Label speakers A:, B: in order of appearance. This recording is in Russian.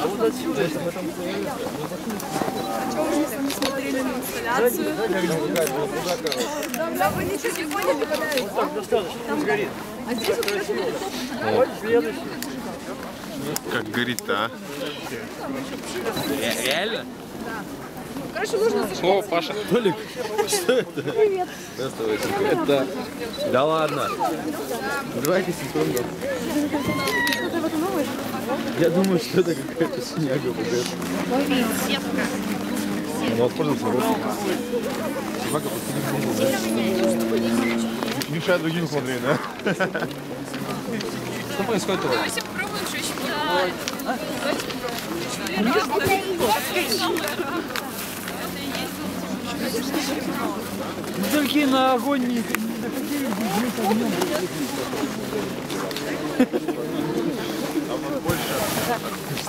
A: А вот отсюда, если мы там...
B: Чего вы не смотрели на инсталляцию? Да вы ничего не поняли, когда
A: Так, достаточно, пусть горит.
B: А здесь вот
A: Вот следующий.
C: Как горит-то, а? Ре- Реально?
B: Короче, нужно
C: О, Паша. Толик, что это? Привет. Это... Да ладно. Давайте синхронно. Я думаю, что это какая-то синяга будет.
B: сетка.
C: Ну, воспользоваться рукой. Собака Мешает другим смотреть, да? Что происходит у вас?
B: Давайте попробуем, еще будет. Давайте
A: Только на огонь не, заходили, мы огнем.